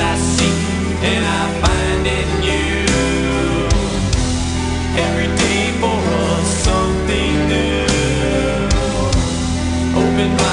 I seek and I find in you. Every day for us something new. Open my